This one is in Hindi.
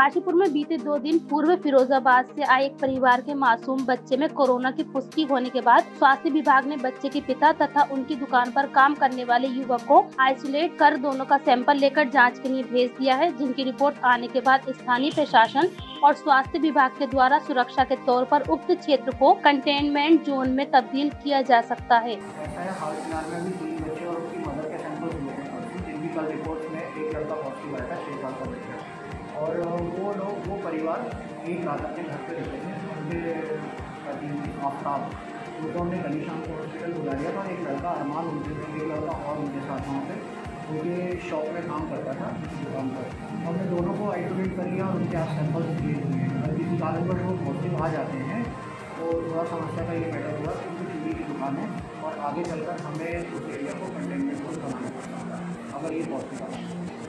काशीपुर में बीते दो दिन पूर्व फिरोजाबाद से आए एक परिवार के मासूम बच्चे में कोरोना की पुष्टि होने के बाद स्वास्थ्य विभाग ने बच्चे के पिता तथा उनकी दुकान पर काम करने वाले युवक को आइसोलेट कर दोनों का सैंपल लेकर जाँच के लिए भेज दिया है, जिनकी रिपोर्ट आने के बाद स्थानीय प्रशासन और स्वास्थ्य विभाग के द्वारा सुरक्षा के तौर पर उक्त क्षेत्र को कंटेनमेंट जोन में तब्दील किया जा सकता है। रिपोर्ट में एक लड़का पॉजिटिव आया था छः साल का बच्चा। और वो लोग, वो परिवार एक रात अपने घर पे रहते थे उनके पति आफ्ताब, उनको हमने कल शाम को हॉस्पिटल बुला लिया था। एक लड़का अरमान उनके एक लड़का और उनके साथ वहाँ पे उनके शॉप में काम करता था, दुकान पर। हमने दोनों को आइसोलेट कर लिया और उनके आज सैंपल दिए हुए हैं। अगर किसी कारणवश वो पॉजिटिव आ जाते हैं तो थोड़ा समस्या का ये मैटर हुआ कि उनकी चूड़ी की दुकान है और आगे चलकर हमें उस एरिया को कंटेनमेंट जोन बनाना पड़ता अगर ये पॉसिबल है